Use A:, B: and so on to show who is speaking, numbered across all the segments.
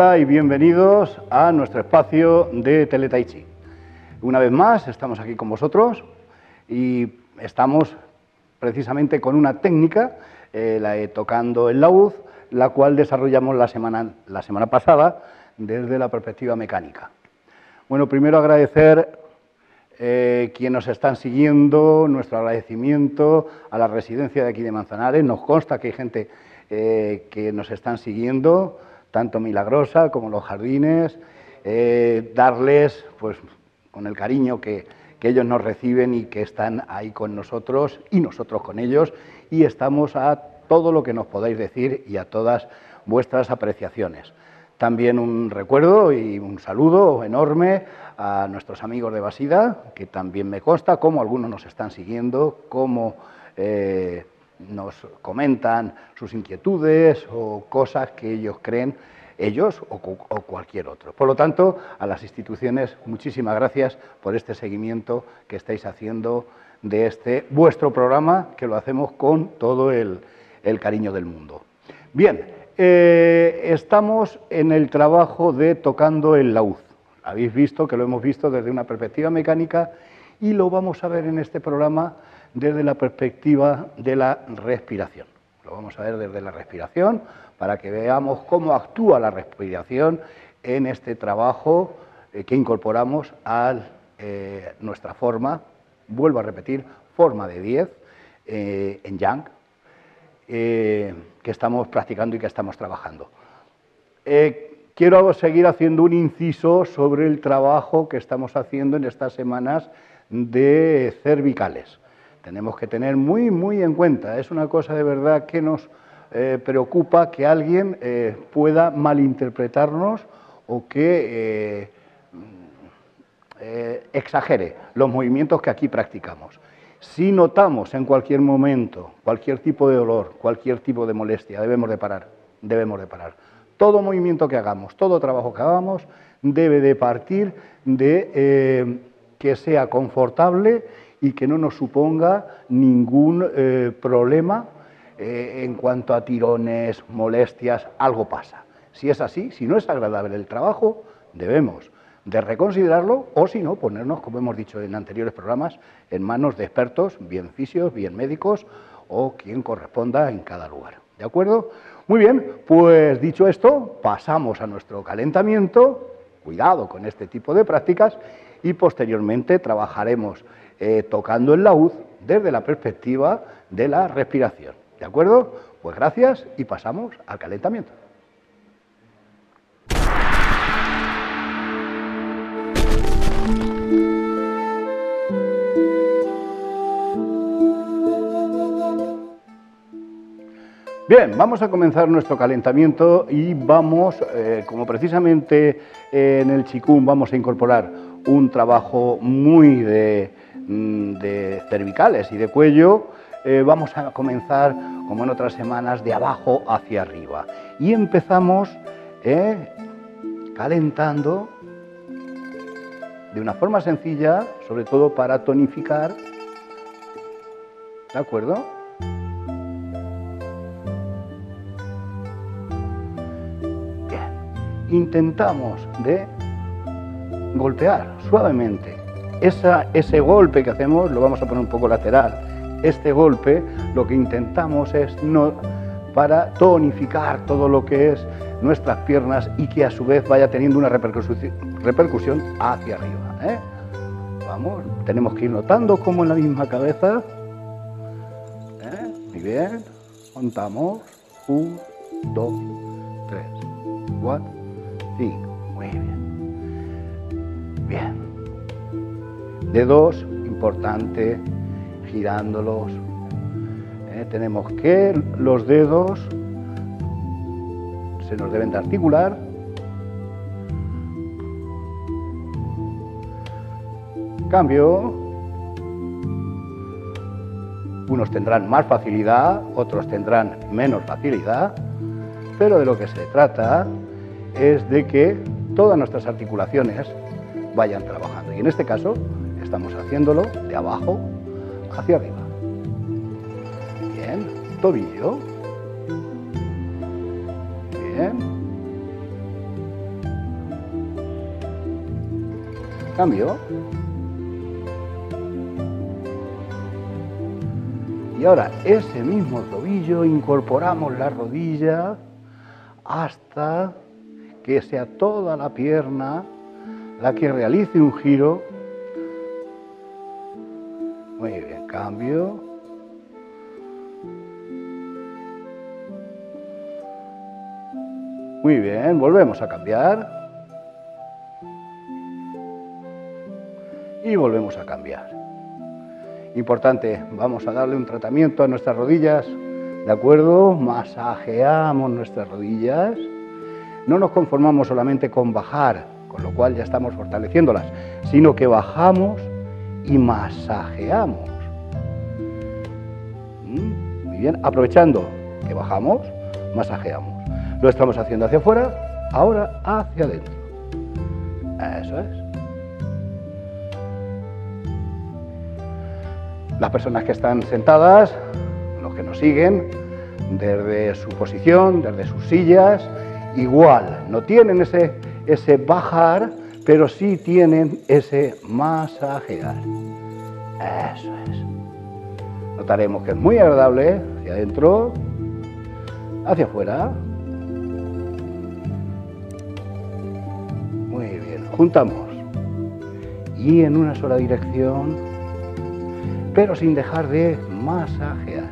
A: Hola y bienvenidos a nuestro espacio de Teletaichi. Una vez más estamos aquí con vosotros y estamos precisamente con una técnica, eh, la de tocando el laúd, la cual desarrollamos la semana, la semana pasada desde la perspectiva mecánica. Bueno, primero agradecer eh, quienes nos están siguiendo, nuestro agradecimiento a la residencia de aquí de Manzanares. Nos consta que hay gente eh, que nos están siguiendo, tanto Milagrosa como los jardines, eh, darles, pues, con el cariño que, que ellos nos reciben y que están ahí con nosotros y nosotros con ellos, y estamos a todo lo que nos podáis decir y a todas vuestras apreciaciones. También un recuerdo y un saludo enorme a nuestros amigos de Basida, que también me consta cómo algunos nos están siguiendo, cómo eh, nos comentan sus inquietudes o cosas que ellos creen, ellos o, cualquier otro. Por lo tanto, a las instituciones, muchísimas gracias por este seguimiento que estáis haciendo de este vuestro programa, que lo hacemos con todo el, el cariño del mundo. Bien, eh, estamos en el trabajo de tocando el laúd. Habéis visto que lo hemos visto desde una perspectiva mecánica y lo vamos a ver en este programa desde la perspectiva de la respiración. Lo vamos a ver desde la respiración para que veamos cómo actúa la respiración en este trabajo eh, que incorporamos a eh, nuestra forma, vuelvo a repetir, forma de 10 eh, en Yang, que estamos practicando y que estamos trabajando. Quiero seguir haciendo un inciso sobre el trabajo que estamos haciendo en estas semanas de cervicales. Tenemos que tener muy, muy en cuenta, es una cosa de verdad que nos eh, preocupa que alguien eh, pueda malinterpretarnos o que eh, eh, exagere los movimientos que aquí practicamos. Si notamos en cualquier momento cualquier tipo de dolor, cualquier tipo de molestia, debemos de parar, debemos de parar. Todo movimiento que hagamos, todo trabajo que hagamos, debe de partir de que sea confortable y que no nos suponga ningún eh, problema eh, en cuanto a tirones, molestias, algo pasa. Si es así, si no es agradable el trabajo, debemos de reconsiderarlo o si no, ponernos, como hemos dicho en anteriores programas, en manos de expertos, bien fisios, bien médicos o quien corresponda en cada lugar. ¿De acuerdo? Muy bien, pues dicho esto, pasamos a nuestro calentamiento, cuidado con este tipo de prácticas y posteriormente trabajaremos eh, tocando el laúd desde la perspectiva de la respiración. ¿De acuerdo? Pues gracias y pasamos al calentamiento. Bien, vamos a comenzar nuestro calentamiento y vamos, eh, como precisamente eh, en el chikung vamos a incorporar un trabajo muy de, de cervicales y de cuello, eh, vamos a comenzar, como en otras semanas, de abajo hacia arriba. Y empezamos eh, calentando de una forma sencilla, sobre todo para tonificar, ¿de acuerdo? intentamos de golpear suavemente. Esa, ese golpe que hacemos lo vamos a poner un poco lateral. Este golpe lo que intentamos es no, para tonificar todo lo que es nuestras piernas y que a su vez vaya teniendo una repercusión, repercusión hacia arriba. ¿eh? Vamos, tenemos que ir notando como en la misma cabeza. ¿eh? Muy bien, contamos. Un, dos, tres, cuatro. Sí, muy bien. Bien. Dedos, importante, girándolos. ¿Eh? Tenemos que los dedos se nos deben de articular. Cambio. Unos tendrán más facilidad, otros tendrán menos facilidad, pero de lo que se trata es de que todas nuestras articulaciones vayan trabajando. Y en este caso Estamos haciéndolo de abajo hacia arriba. Bien, tobillo. Bien. Cambio. Y ahora ese mismo tobillo incorporamos la rodilla hasta que sea toda la pierna la que realice un giro muy bien, cambio. Muy bien, volvemos a cambiar. Y volvemos a cambiar. Importante, vamos a darle un tratamiento a nuestras rodillas, ¿de acuerdo? Masajeamos nuestras rodillas. No nos conformamos solamente con bajar, con lo cual ya estamos fortaleciéndolas, sino que bajamos y masajeamos. ¿Mm? Muy bien, aprovechando que bajamos, masajeamos. Lo estamos haciendo hacia afuera, ahora hacia adentro. Eso es. Las personas que están sentadas, los que nos siguen, desde su posición, desde sus sillas, igual, no tienen ese, ese bajar, pero sí tienen ese masajear. Eso es. Notaremos que es muy agradable hacia adentro, hacia afuera. Muy bien, juntamos. Y en una sola dirección, pero sin dejar de masajear.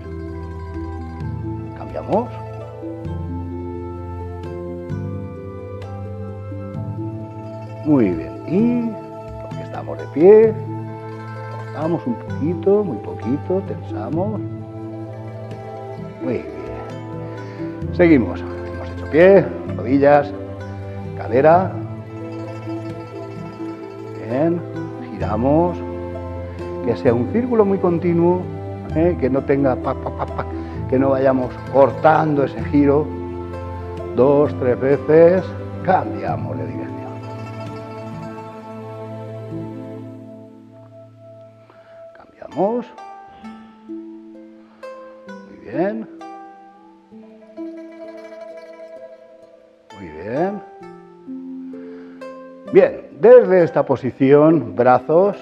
A: Cambiamos. Muy bien. Y los que estamos de pie, cortamos un poquito, muy poquito, tensamos. Muy bien. Seguimos. Hemos hecho pie, rodillas, cadera. Bien. Giramos. Que sea un círculo muy continuo, ¿eh? que no tenga pa, pa, pa, que no vayamos cortando ese giro. Dos, tres veces. Cambiamos de dirección. Desde esta posición, brazos,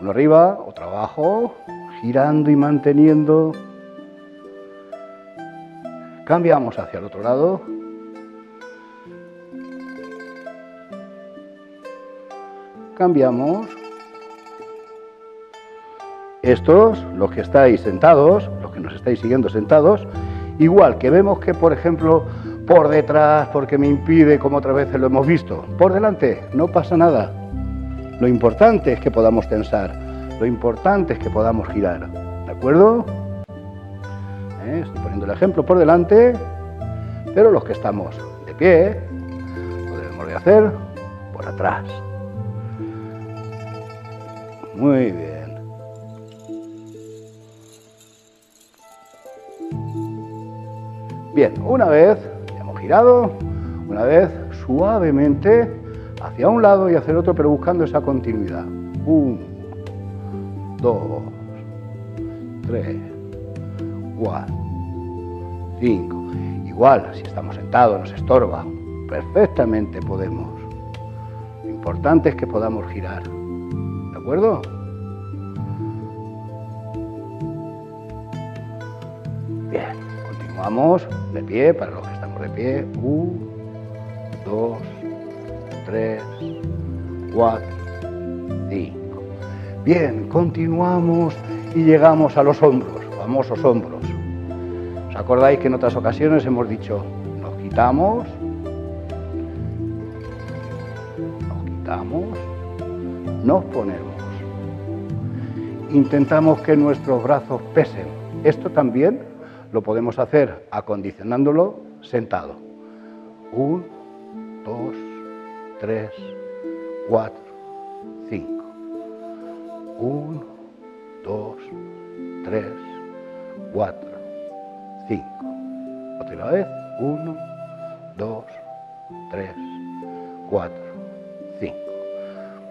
A: uno arriba, otro abajo, girando y manteniendo. Cambiamos hacia el otro lado. Cambiamos. Estos, los que estáis sentados, los que nos estáis siguiendo sentados, igual que vemos que, por ejemplo, por detrás, porque me impide, como otras veces lo hemos visto, por delante, no pasa nada. Lo importante es que podamos tensar, lo importante es que podamos girar, ¿de acuerdo? ¿Eh? Estoy poniendo el ejemplo por delante, pero los que estamos de pie, lo debemos de hacer por atrás. Muy bien. Bien, una vez girado, una vez suavemente hacia un lado y hacia el otro, pero buscando esa continuidad. Un, dos, tres, cuatro, cinco. Igual, si estamos sentados, nos estorba. Perfectamente podemos. Lo importante es que podamos girar. ¿De acuerdo? Bien. Vamos de pie, para los pie. Un, dos, tres, cuatro, cinco. Bien, continuamos y llegamos a los hombros, famosos hombros. ¿Os acordáis que en otras ocasiones hemos dicho, nos quitamos, nos quitamos, nos ponemos. Intentamos que nuestros brazos pesen. Esto también lo podemos hacer acondicionándolo sentado. Un, dos, tres, cuatro, cinco. Un, dos, tres, cuatro, cinco. Otra vez. Uno, dos, tres, cuatro, cinco.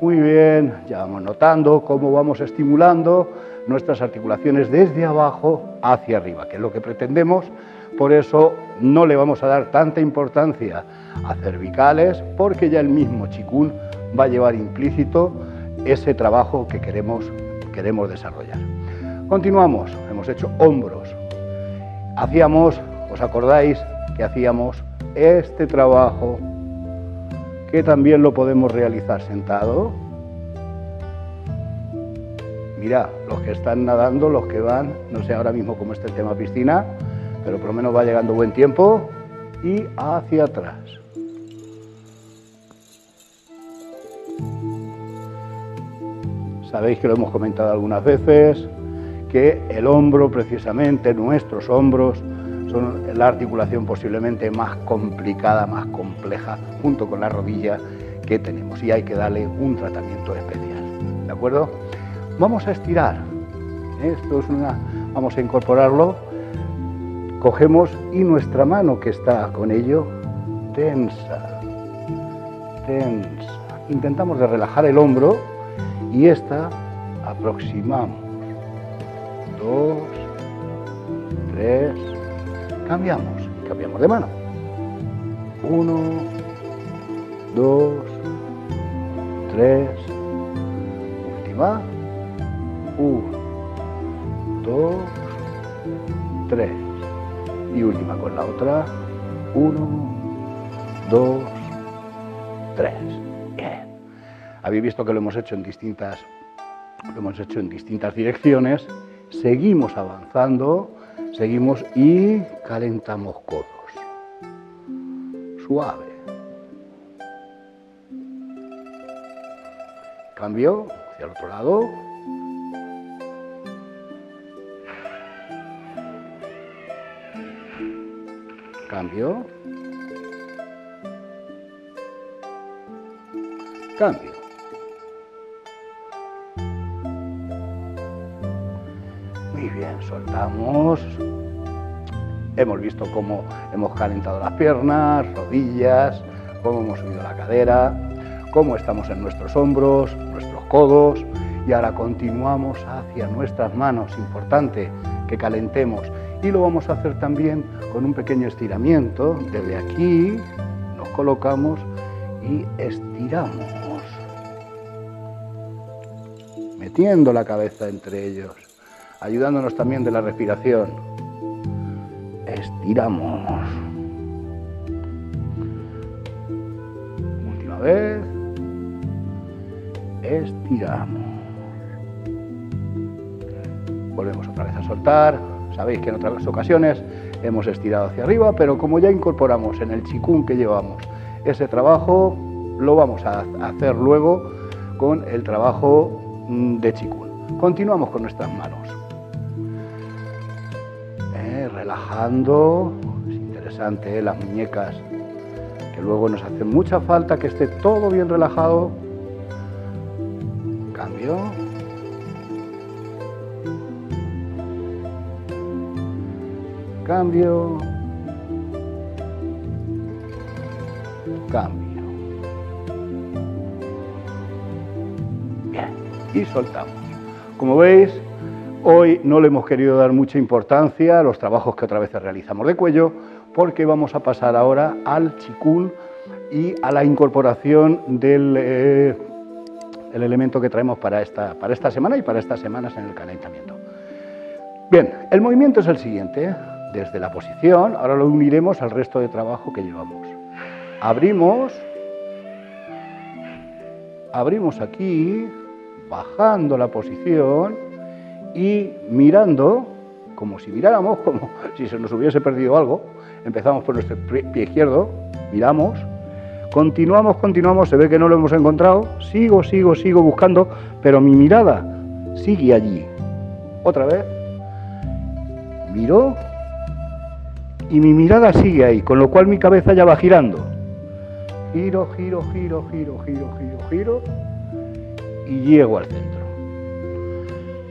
A: Muy bien, ya vamos notando cómo vamos estimulando nuestras articulaciones desde abajo hacia arriba, que es lo que pretendemos. Por eso no le vamos a dar tanta importancia a cervicales, porque ya el mismo chikun va a llevar implícito ese trabajo que queremos, queremos desarrollar. Continuamos, hemos hecho hombros. Hacíamos, ¿os acordáis que hacíamos este trabajo que también lo podemos realizar sentado? Mira, los que están nadando, los que van, no sé ahora mismo cómo está el tema piscina, pero por lo menos va llegando buen tiempo y hacia atrás. Sabéis que lo hemos comentado algunas veces, que el hombro, precisamente, nuestros hombros, son la articulación posiblemente más complicada, más compleja, junto con la rodilla que tenemos y hay que darle un tratamiento especial. ¿De acuerdo? Vamos a estirar. Esto es una. Vamos a incorporarlo. Cogemos y nuestra mano que está con ello tensa, tensa. Intentamos de relajar el hombro y esta aproximamos. Dos, tres, cambiamos, cambiamos de mano. Uno, dos, tres, última. Uno, dos, tres. Y última con la otra. Uno, dos, tres. Bien. Habéis visto que lo hemos hecho en distintas, lo hemos hecho en distintas direcciones. Seguimos avanzando, seguimos y calentamos codos. Suave. Cambio hacia el otro lado. Cambio. Cambio. Muy bien, soltamos. Hemos visto cómo hemos calentado las piernas, rodillas, cómo hemos subido la cadera, cómo estamos en nuestros hombros, nuestros codos y ahora continuamos hacia nuestras manos. Importante que calentemos y lo vamos a hacer también con un pequeño estiramiento. Desde aquí nos colocamos y estiramos, metiendo la cabeza entre ellos, ayudándonos también de la respiración. Estiramos. Última vez. Estiramos. Volvemos otra vez a soltar. Sabéis que en otras ocasiones hemos estirado hacia arriba, pero como ya incorporamos en el chikun que llevamos ese trabajo, lo vamos a hacer luego con el trabajo mm, de chikun. Continuamos con nuestras manos. Eh, relajando, es interesante, eh, las muñecas, que luego nos hace mucha falta que esté todo bien relajado. Cambio. Cambio. Cambio. Bien. Y soltamos. Como veis, hoy no le hemos querido dar mucha importancia a los trabajos que otra vez realizamos de cuello, porque vamos a pasar ahora al chikun y a la incorporación del eh, el elemento que traemos para esta, para esta semana y para estas semanas en el calentamiento. Bien, el movimiento es el siguiente desde la posición, ahora lo uniremos al resto de trabajo que llevamos. Abrimos, abrimos aquí, bajando la posición y mirando, como si miráramos, como si se nos hubiese perdido algo. Empezamos por nuestro pie izquierdo, miramos, continuamos, continuamos, se ve que no lo hemos encontrado, sigo, sigo, sigo buscando, pero mi mirada sigue allí. Otra vez, miro, y mi mirada sigue ahí, con lo cual mi cabeza ya va girando. Giro, giro, giro, giro, giro, giro, giro y llego al centro.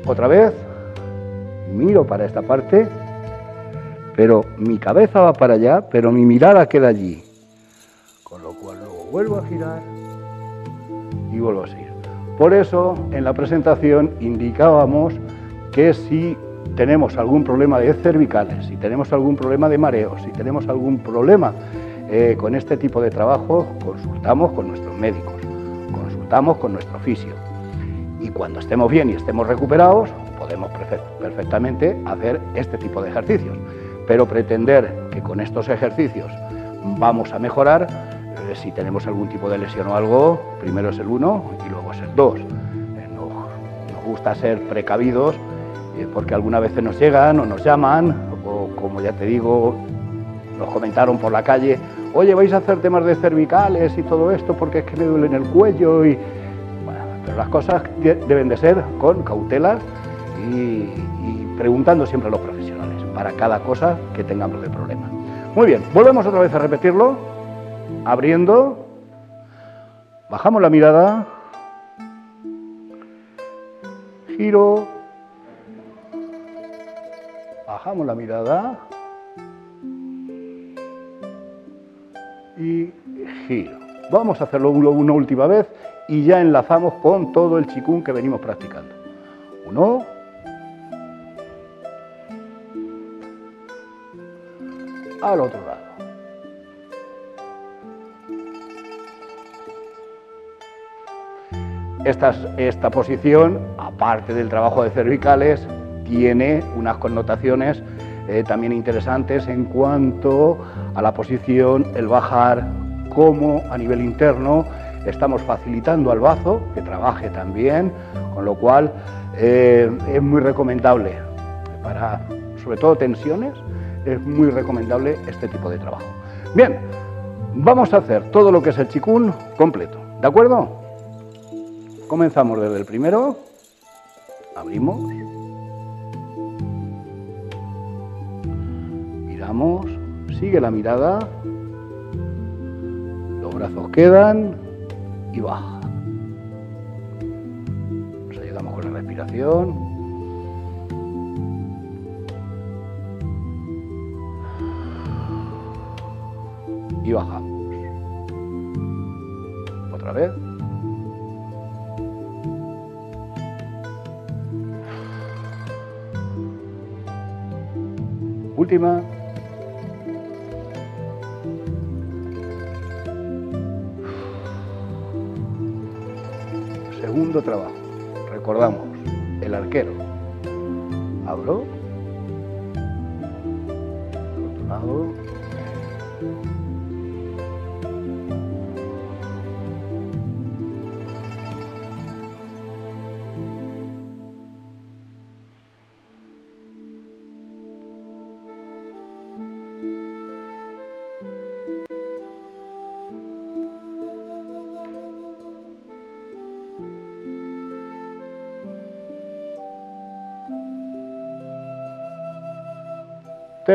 A: Otra vez, miro para esta parte, pero mi cabeza va para allá, pero mi mirada queda allí. Con lo cual luego vuelvo a girar y vuelvo a seguir. Por eso en la presentación indicábamos que si tenemos algún problema de cervicales, si tenemos algún problema de mareos, si tenemos algún problema eh, con este tipo de trabajo, consultamos con nuestros médicos. contamos con nuestro fisio. Y cuando estemos bien y estemos recuperados, podemos perfectamente hacer este tipo de ejercicios. Pero pretender que con estos ejercicios vamos a mejorar, eh, si tenemos algún tipo de lesión o algo, primero es el uno y luego es el dos. Eh, nos, gusta ser precavidos porque algunas veces nos llegan o nos llaman, o como ya te digo, nos comentaron por la calle, oye, vais a hacer temas de cervicales y todo esto porque es que me duele en el cuello y... Pero las cosas deben de ser con cautelas y, preguntando siempre a los profesionales para cada cosa que tengamos de problema. Muy bien, volvemos otra vez a repetirlo, abriendo, bajamos la mirada, giro, bajamos la mirada y giro. Vamos a hacerlo una última vez y ya enlazamos con todo el chikun que venimos practicando. Uno, al otro lado. Esta, esta posición, aparte del trabajo de cervicales, tiene unas connotaciones eh, también interesantes en cuanto a la posición, el bajar, como a nivel interno estamos facilitando al bazo que trabaje también, con lo cual eh, es muy recomendable para, sobre todo tensiones, es muy recomendable este tipo de trabajo. Bien, vamos a hacer todo lo que es el chikun completo, ¿de acuerdo? Comenzamos desde el primero, abrimos, sigue la mirada, los brazos quedan y baja. Nos ayudamos con la respiración. y bajamos. Otra vez. Última. Segundo trabajo.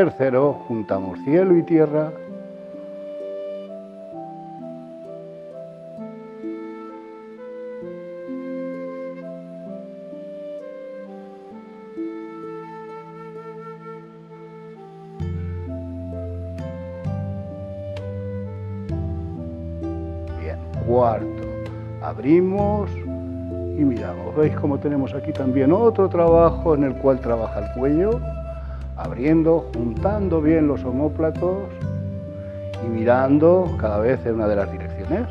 A: Tercero, juntamos cielo y tierra. Bien, cuarto, abrimos y miramos. ¿Veis cómo tenemos aquí también otro trabajo en el cual trabaja el cuello? Abriendo, juntando bien los homóplatos y mirando cada vez en una de las direcciones.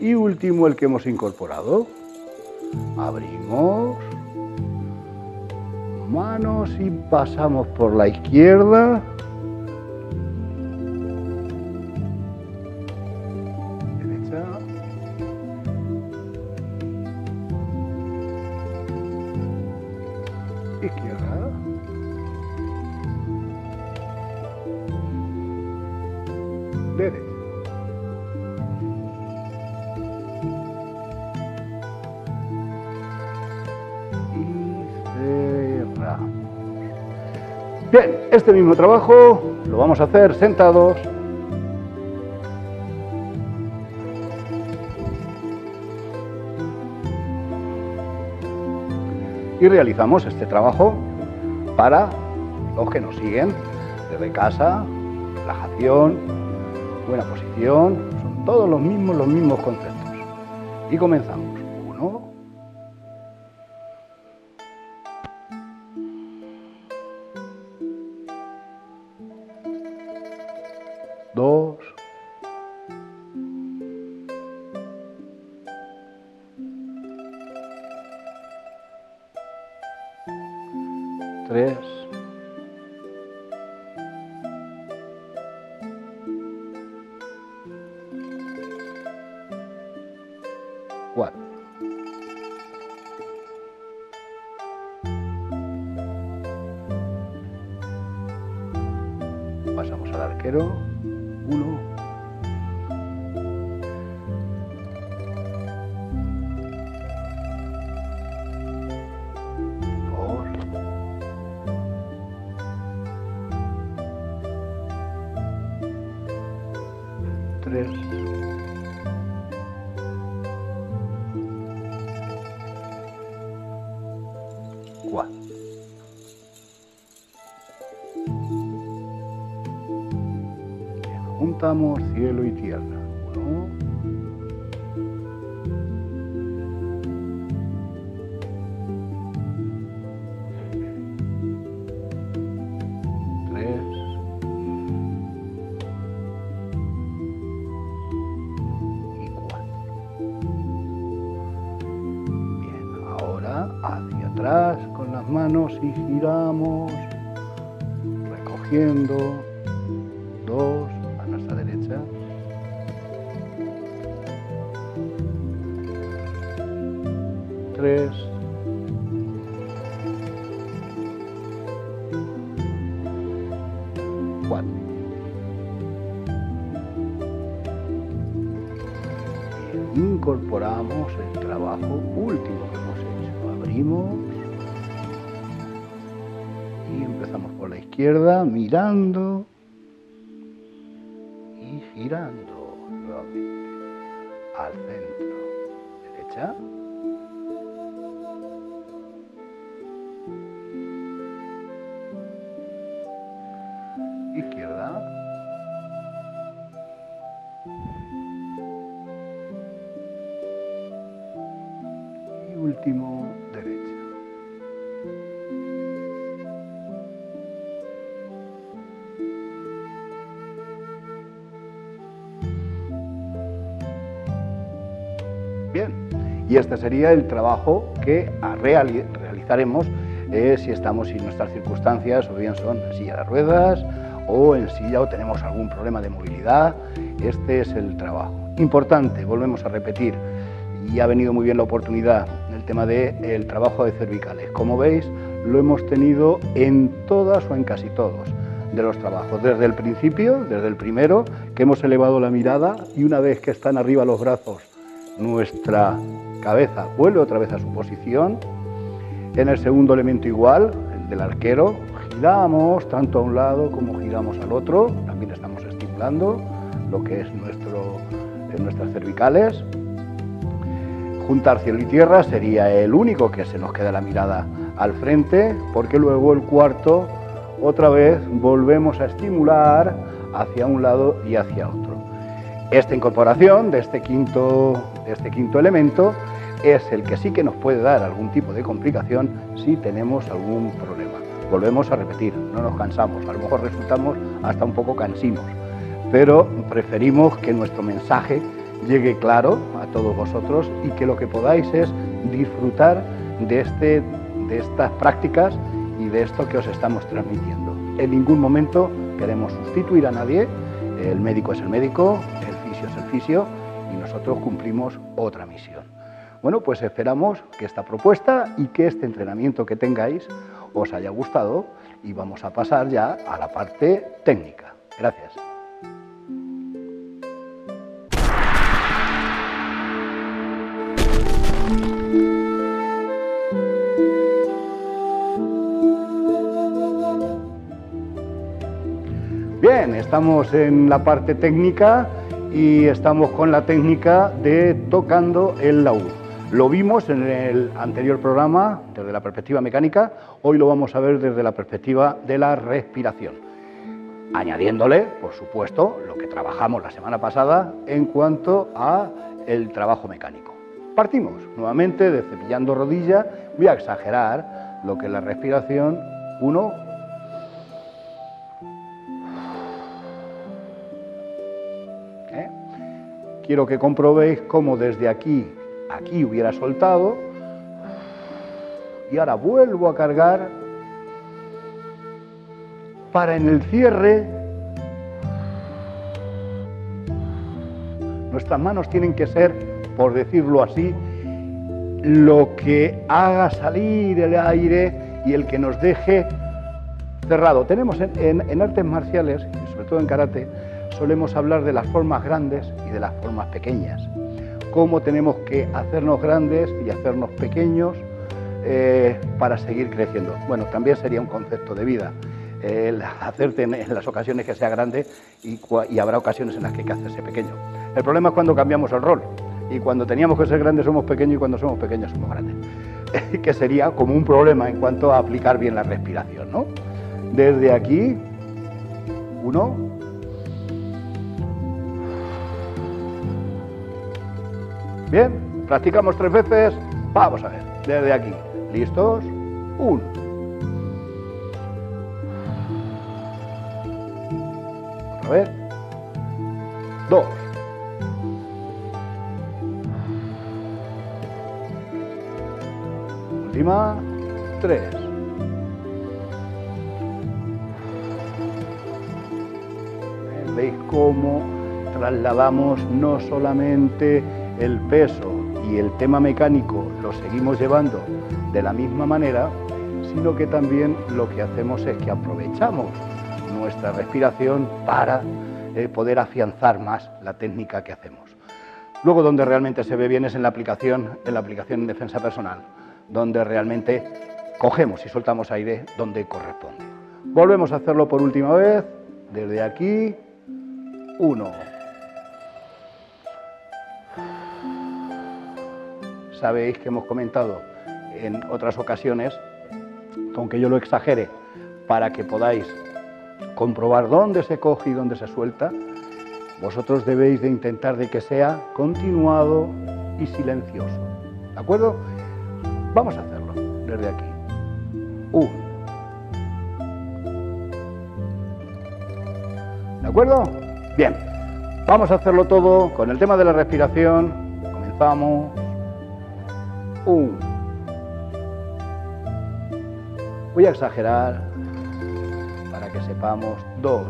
A: Y último, el que hemos incorporado. Abrimos manos y pasamos por la izquierda Bien, este mismo trabajo lo vamos a hacer sentados. Y realizamos este trabajo para los que nos siguen desde casa, relajación, buena posición, son todos los mismos, los mismos conceptos. Y comenzamos. vaquero 1. Tierra. Tres. Y cuatro. Bien, ahora hacia atrás con las manos y giramos, recogiendo dos Tres. Cuatro. Incorporamos el trabajo último que hemos hecho. Abrimos y empezamos por la izquierda, mirando derecha. Bien, y este sería el trabajo que realizaremos eh, si estamos en nuestras circunstancias, o bien son en silla de ruedas o en silla o tenemos algún problema de movilidad. Este es el trabajo. Importante, volvemos a repetir, y ha venido muy bien la oportunidad, tema del trabajo de cervicales. Como veis, lo hemos tenido en todas o en casi todos de los trabajos, desde el principio, desde el primero, que hemos elevado la mirada y una vez que están arriba los brazos, nuestra cabeza vuelve otra vez a su posición. En el segundo elemento igual, el del arquero, giramos tanto a un lado como giramos al otro, también estamos estimulando lo que es nuestro, nuestras cervicales. Juntar cielo y tierra sería el único que se nos queda la mirada al frente, porque luego el cuarto, otra vez, volvemos a estimular hacia un lado y hacia otro. Esta incorporación de este quinto, de este quinto elemento es el que sí que nos puede dar algún tipo de complicación si tenemos algún problema. Volvemos a repetir, no nos cansamos, a lo mejor resultamos hasta un poco cansinos, pero preferimos que nuestro mensaje llegue claro a todos vosotros y que lo que podáis es disfrutar de, este, de estas prácticas y de esto que os estamos transmitiendo. En ningún momento queremos sustituir a nadie, el médico es el médico, el fisio es el fisio y nosotros cumplimos otra misión. Bueno, pues esperamos que esta propuesta y que este entrenamiento que tengáis os haya gustado y vamos a pasar ya a la parte técnica. Gracias. Bien, estamos en la parte técnica y estamos con la técnica de tocando el laúd. Lo vimos en el anterior programa desde la perspectiva mecánica, hoy lo vamos a ver desde la perspectiva de la respiración. Añadiéndole, por supuesto, lo que trabajamos la semana pasada en cuanto a el trabajo mecánico. Partimos nuevamente de cepillando rodilla, voy a exagerar lo que es la respiración 1 Quiero que comprobéis cómo desde aquí, aquí hubiera soltado y ahora vuelvo a cargar para en el cierre nuestras manos tienen que ser, por decirlo así, lo que haga salir el aire y el que nos deje cerrado. Tenemos en, artes marciales, sobre todo en karate, solemos hablar de las formas grandes y de las formas pequeñas. Cómo tenemos que hacernos grandes y hacernos pequeños eh, para seguir creciendo. Bueno, también sería un concepto de vida el hacerte en, las ocasiones que sea grande y, y, habrá ocasiones en las que hay que hacerse pequeño. El problema es cuando cambiamos el rol y cuando teníamos que ser grandes somos pequeños y cuando somos pequeños somos grandes, que sería como un problema en cuanto a aplicar bien la respiración. ¿no? Desde aquí, uno, bien, practicamos tres veces, vamos a ver, desde aquí, listos, uno. A ver. Dos. Última. Tres. ¿Veis cómo trasladamos no solamente el peso y el tema mecánico lo seguimos llevando de la misma manera, sino que también lo que hacemos es que aprovechamos nuestra respiración para eh, poder afianzar más la técnica que hacemos. Luego donde realmente se ve bien es en la aplicación, en la aplicación en defensa personal, donde realmente cogemos y soltamos aire donde corresponde. Volvemos a hacerlo por última vez, desde aquí, uno. Sabéis que hemos comentado en otras ocasiones, aunque yo lo exagere, para que podáis comprobar dónde se coge y dónde se suelta, vosotros debéis de intentar de que sea continuado y silencioso. ¿De acuerdo? Vamos a hacerlo desde aquí. Uno. ¿De acuerdo? Bien. Vamos a hacerlo todo con el tema de la respiración. Comenzamos. Un. Voy a exagerar que sepamos. Dos.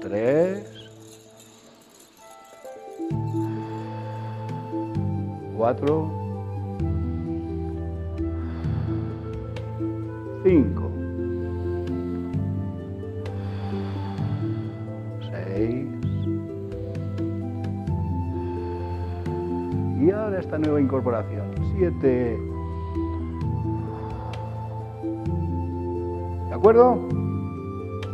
A: Tres. Cuatro. Cinco. Nueva incorporación. Siete. ¿De acuerdo?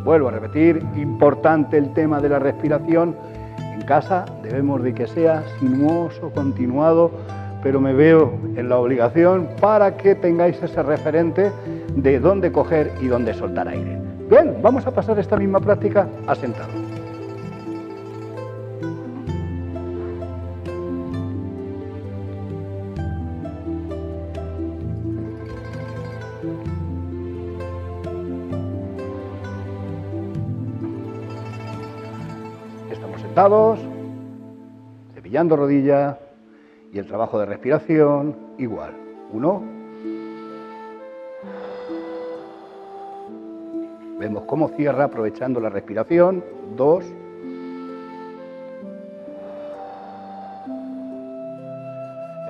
A: Vuelvo a repetir, importante el tema de la respiración. En casa debemos de que sea sinuoso, continuado, pero me veo en la obligación para que tengáis ese referente de dónde coger y dónde soltar aire. Bien, vamos a pasar esta misma práctica a sentado. Cepillando rodilla y el trabajo de respiración igual. Uno. Vemos cómo cierra aprovechando la respiración. Dos.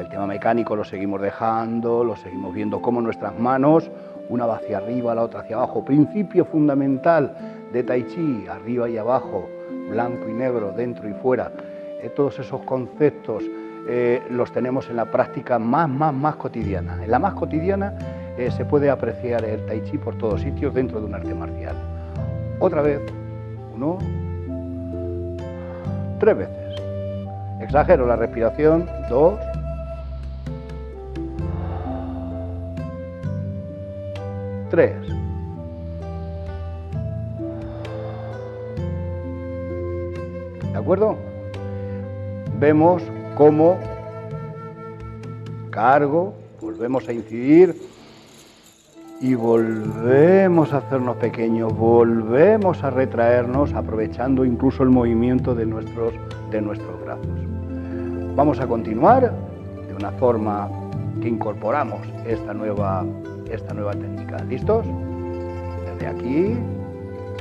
A: El tema mecánico lo seguimos dejando, lo seguimos viendo como nuestras manos, una va hacia arriba, la otra hacia abajo. Principio fundamental de Tai Chi, arriba y abajo blanco y negro, dentro y fuera, eh, todos esos conceptos eh, los tenemos en la práctica más, más, más cotidiana. En la más cotidiana eh, se puede apreciar el tai chi por todos sitios dentro de un arte marcial. Otra vez, uno, tres veces. Exagero la respiración, dos, tres. Acuerdo? Vemos cómo cargo, volvemos a incidir y volvemos a hacernos pequeños, volvemos a retraernos aprovechando incluso el movimiento de nuestros, de nuestros brazos. Vamos a continuar de una forma que incorporamos esta nueva, esta nueva técnica. ¿Listos? Desde aquí,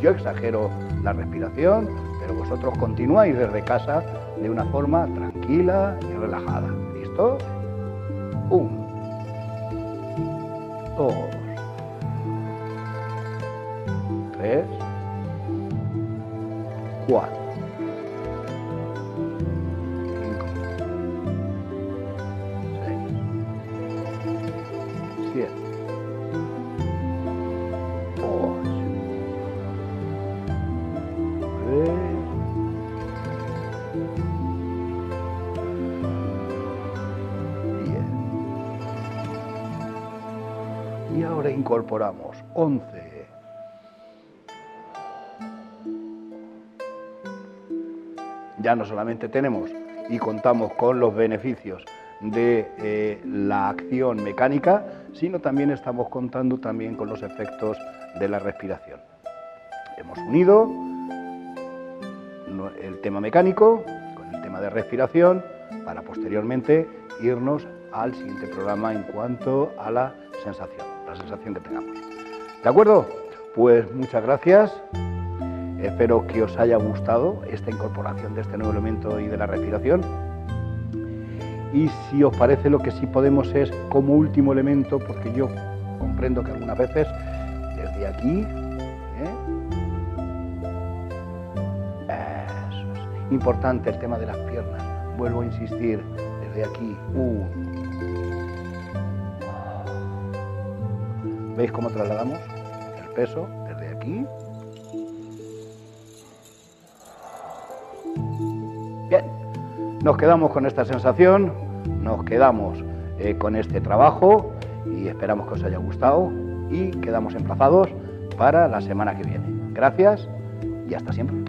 A: yo exagero la respiración, pero vosotros continuáis desde casa de una forma tranquila y relajada. ¿Listos? Un, dos, tres, cuatro. Incorporamos 11. Ya no solamente tenemos y contamos con los beneficios de eh, la acción mecánica, sino también estamos contando también con los efectos de la respiración. Hemos unido el tema mecánico con el tema de respiración para posteriormente irnos al siguiente programa en cuanto a la sensación, sensación que tengamos. ¿De acuerdo? Pues muchas gracias. Espero que os haya gustado esta incorporación de este nuevo elemento y de la respiración. Y si os parece, lo que sí podemos es como último elemento, porque yo comprendo que algunas veces desde aquí, ¿eh? eso es importante el tema de las piernas. Vuelvo a insistir, desde aquí. ¿Veis cómo trasladamos el peso desde aquí? Bien, nos quedamos con esta sensación, nos quedamos eh, con este trabajo y esperamos que os haya gustado y quedamos emplazados para la semana que viene. Gracias y hasta siempre.